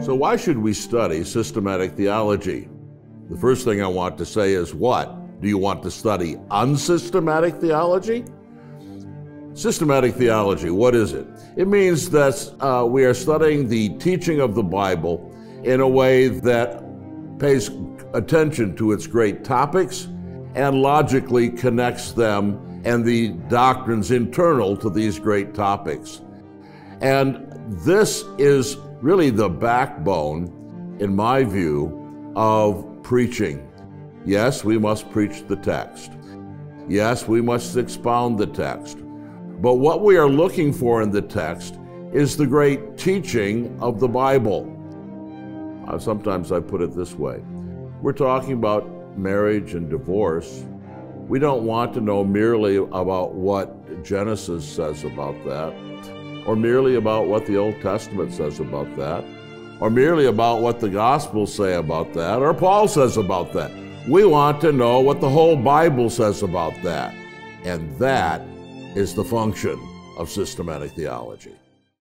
So, why should we study systematic theology? The first thing I want to say is what? Do you want to study unsystematic theology? Systematic theology, what is it? It means that uh, we are studying the teaching of the Bible in a way that pays attention to its great topics and logically connects them and the doctrines internal to these great topics. And this is really the backbone, in my view, of preaching. Yes, we must preach the text. Yes, we must expound the text. But what we are looking for in the text is the great teaching of the Bible. Uh, sometimes I put it this way we're talking about marriage and divorce. We don't want to know merely about what Genesis says about that, or merely about what the Old Testament says about that, or merely about what the Gospels say about that, or Paul says about that. We want to know what the whole Bible says about that. And that is the function of systematic theology.